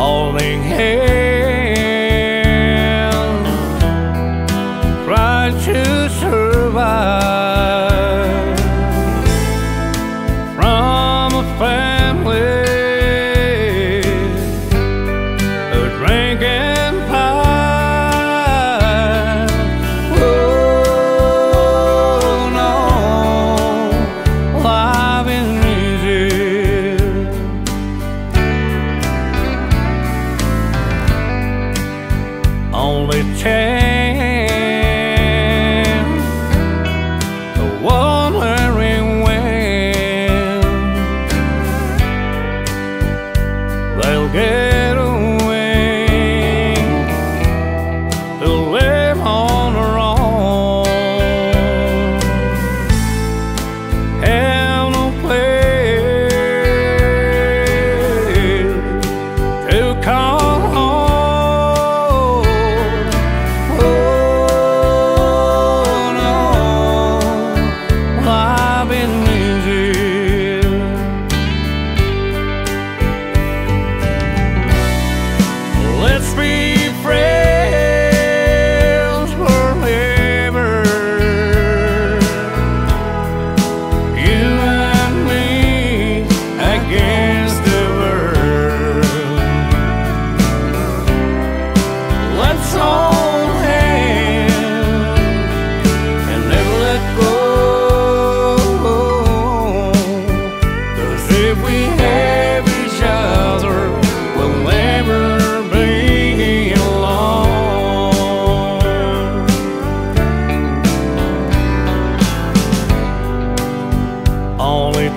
hauling hay. 마음을 채.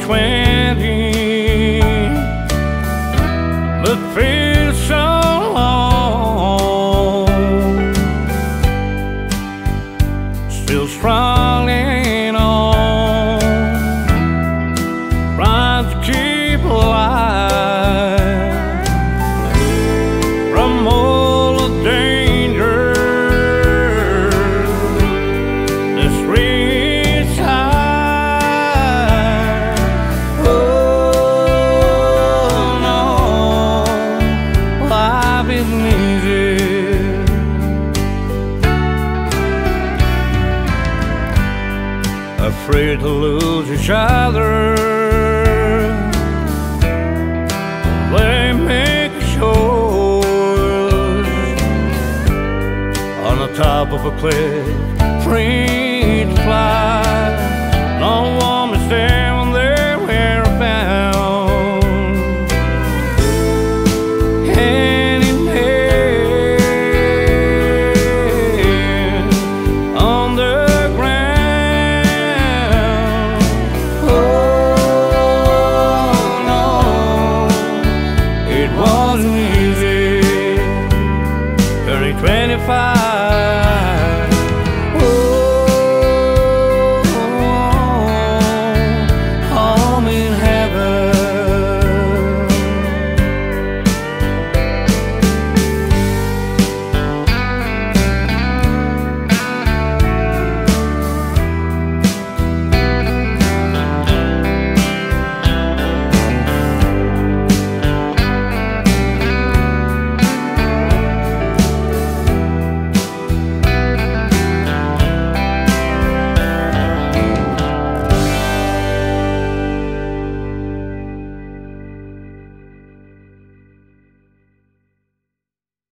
twenty, but feels so long, still strong give Afraid to lose each other. They make shores On the top of a cliff Free to fly. No one is there. fire.